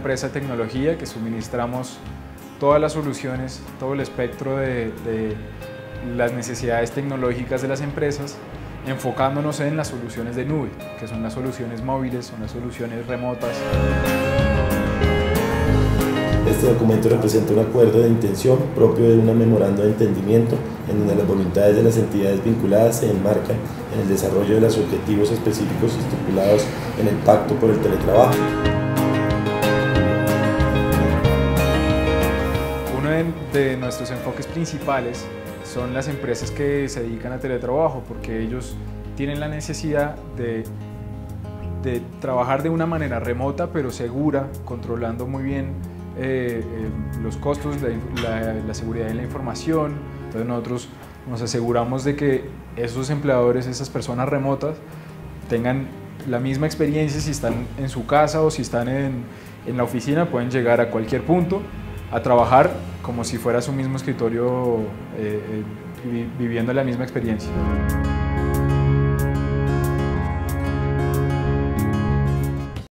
empresa de tecnología que suministramos todas las soluciones, todo el espectro de, de las necesidades tecnológicas de las empresas, enfocándonos en las soluciones de nube, que son las soluciones móviles, son las soluciones remotas. Este documento representa un acuerdo de intención propio de una memoranda de entendimiento en donde las voluntades de las entidades vinculadas se enmarcan en el desarrollo de los objetivos específicos estipulados en el Pacto por el Teletrabajo. De, nuestros enfoques principales son las empresas que se dedican a teletrabajo porque ellos tienen la necesidad de, trabajar de una manera remota pero segura, controlando muy bien eh, eh, los costos, la, seguridad de la información. Entonces nosotros nos aseguramos de que esos empleadores, esas personas remotas, tengan la misma experiencia si están en su casa o si están en la oficina, pueden llegar a cualquier punto a trabajar como si fuera su mismo escritorio eh, viviendo la misma experiencia.